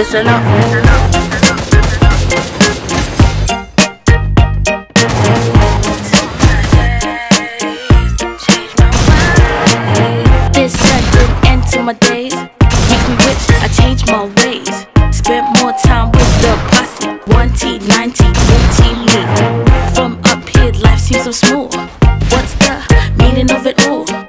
Listen up. This sent an end to my days. Makes me wish I changed my ways. Spent more time with the posse. One T, nine T, eighteen me. From up here, life seems so smooth. What's the meaning of it all?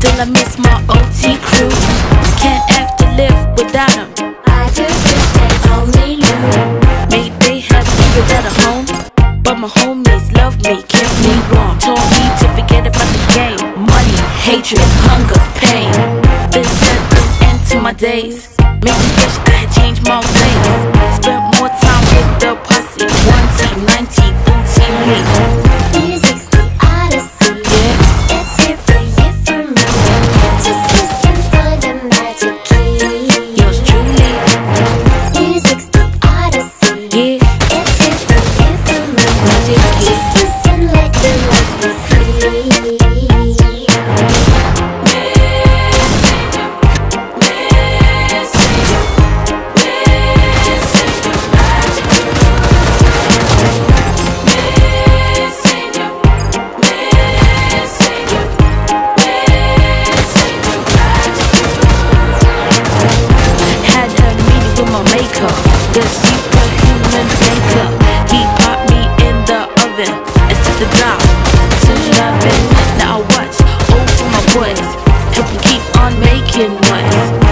Till I miss my OT crew. Can't have to live without 'em. I just wish they only knew. Maybe they have people at home, but my homies love me, kept me warm. Told me to forget about the game. Money, hatred, hunger, pain. This set an end to my days. Make me wish I had changed my ways. Spent more time with the and set the dial to loving. Now I watch over my boys, help 'em keep on making noise.